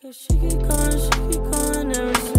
Cause she keep calling, she keep calling every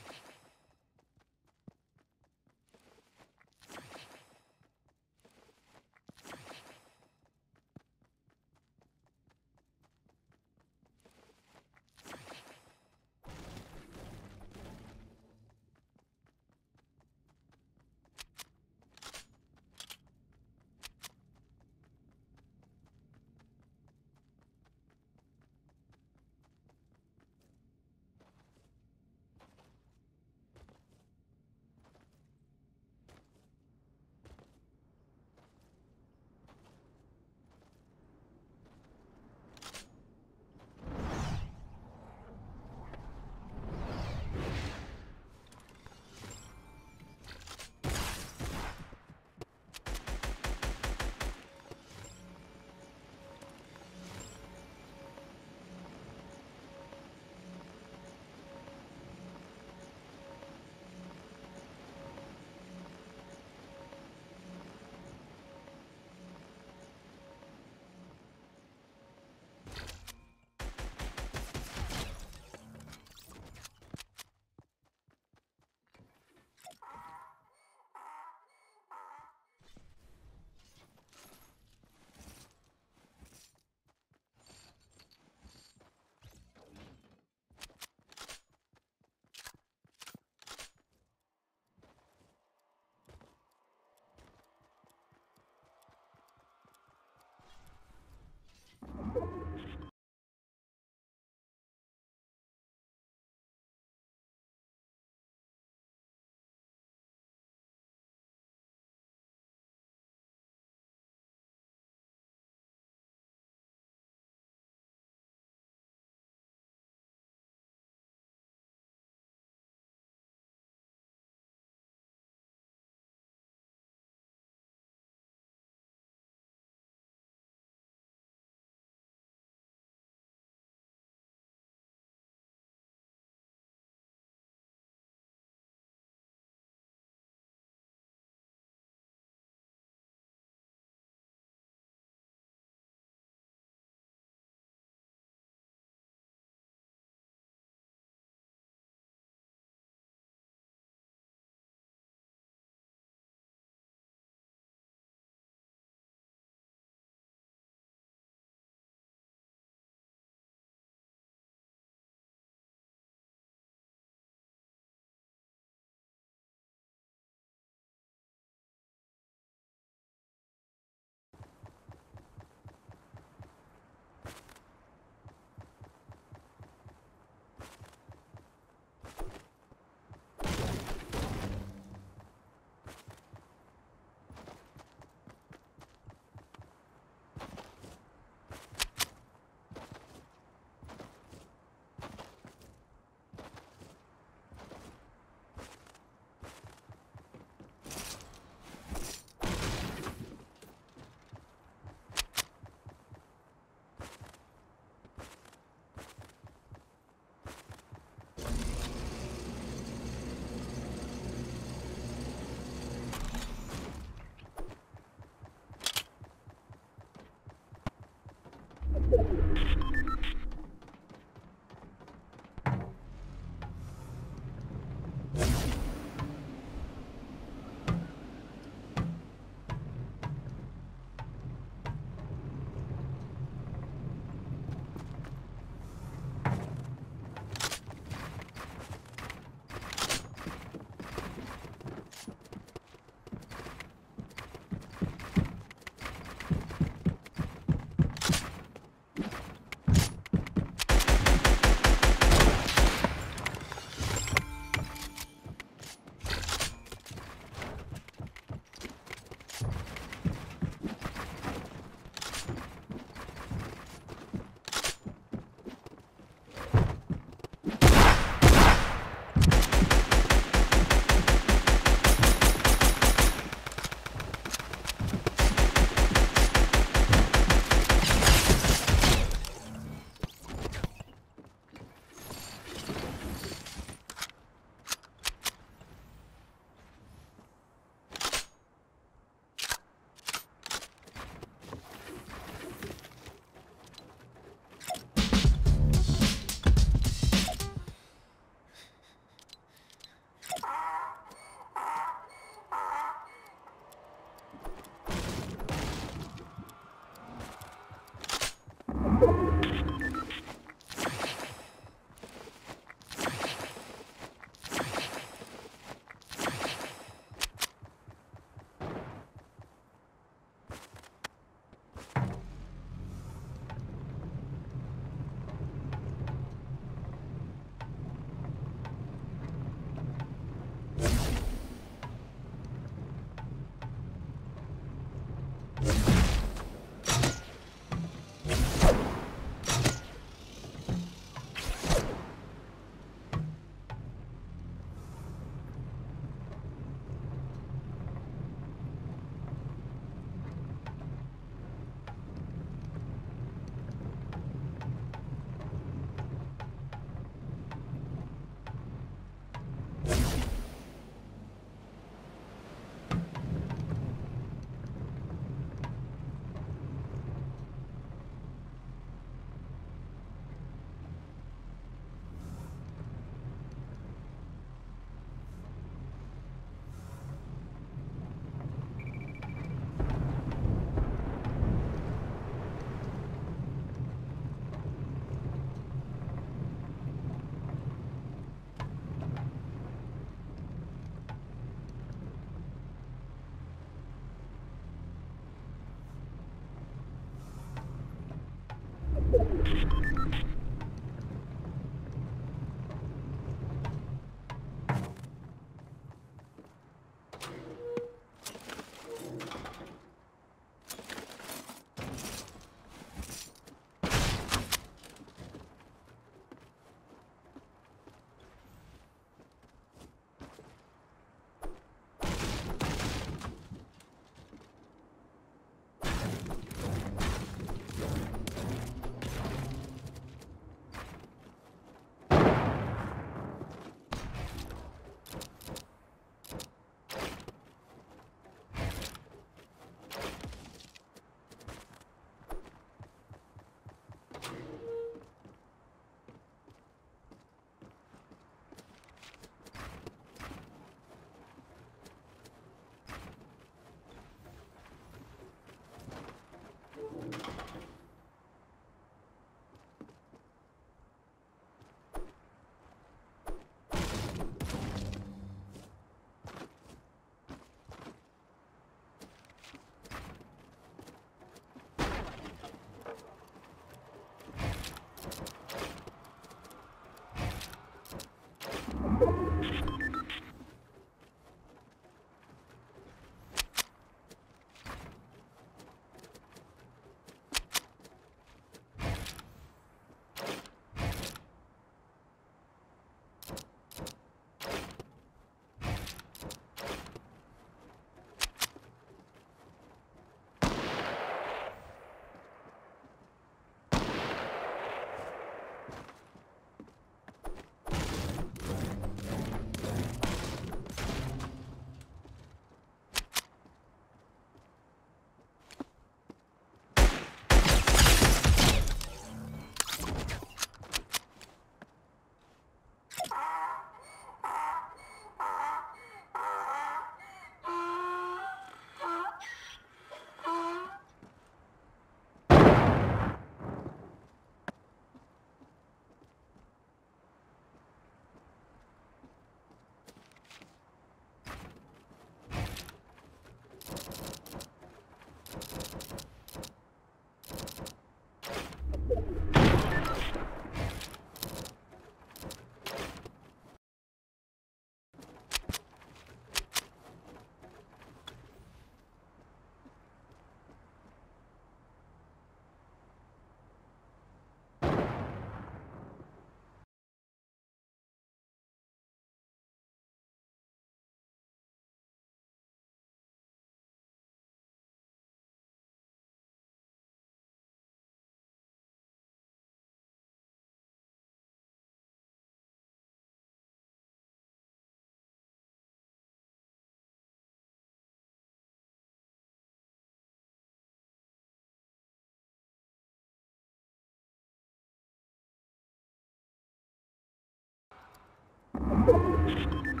Thank you.